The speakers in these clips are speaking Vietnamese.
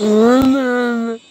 Mm-hmm.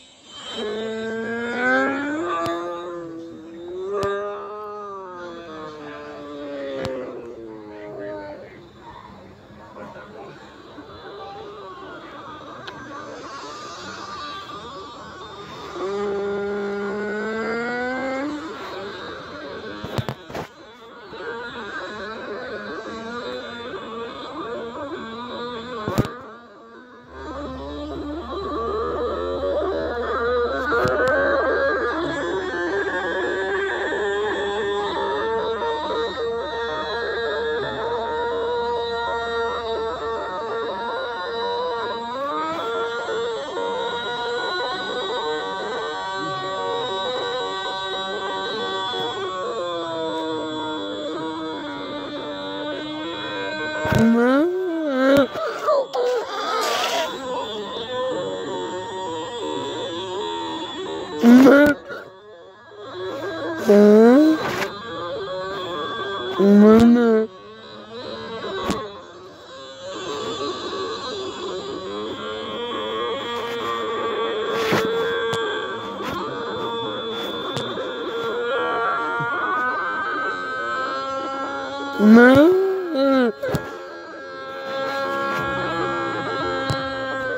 Mana?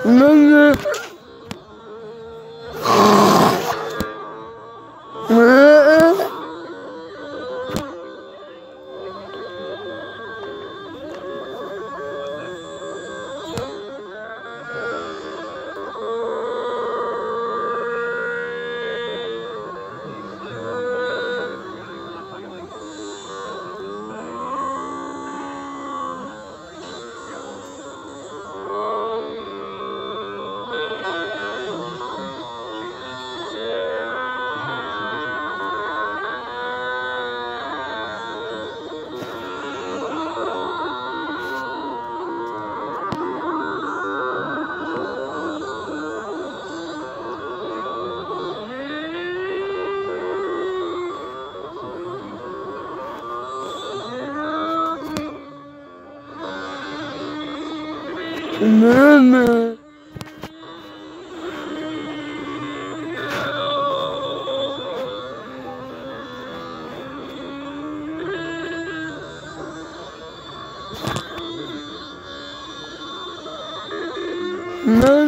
No. Mama. No.